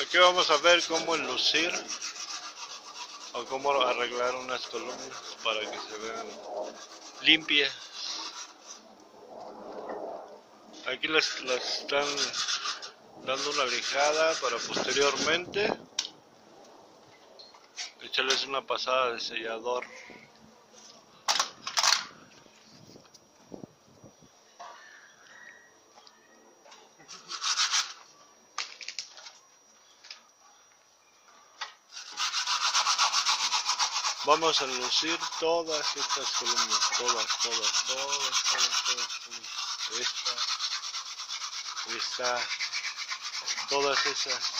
Aquí vamos a ver cómo enlucir o cómo arreglar unas columnas para que se vean limpias. Aquí les, les están dando una lijada para posteriormente echarles una pasada de sellador. Vamos a lucir todas estas columnas, todas, todas, todas, todas, todas, todas. Esta, esta, todas esas.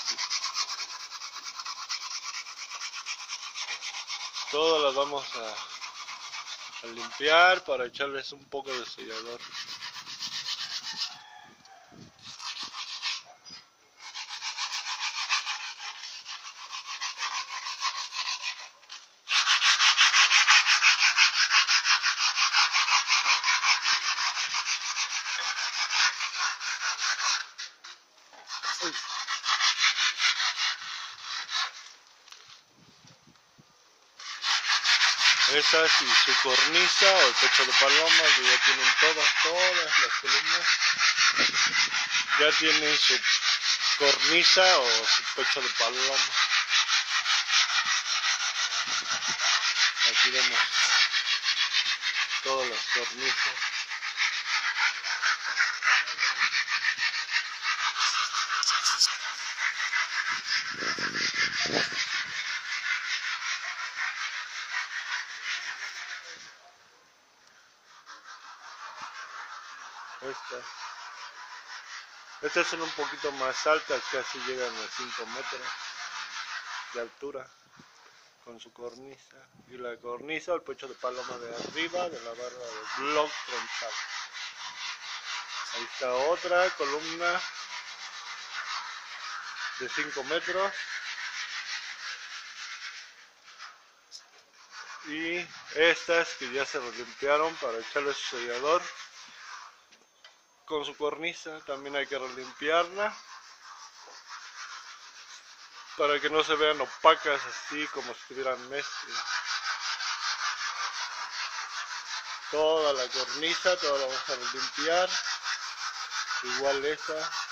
Todas las vamos a, a limpiar para echarles un poco de sellador. Estas y su cornisa o el pecho de paloma que ya tienen todas, todas las columnas. Ya tienen su cornisa o su pecho de paloma. Aquí vemos todas las cornisas. Estas. Estas son un poquito más altas, casi llegan a 5 metros de altura con su cornisa. Y la cornisa, el pecho de paloma de arriba de la barra del blog frontal. Ahí está otra columna de 5 metros. Y estas que ya se limpiaron para echarle su sellador con su cornisa, también hay que relimpiarla para que no se vean opacas así como si estuvieran mezclas. Toda la cornisa, toda la vamos a limpiar, igual esa.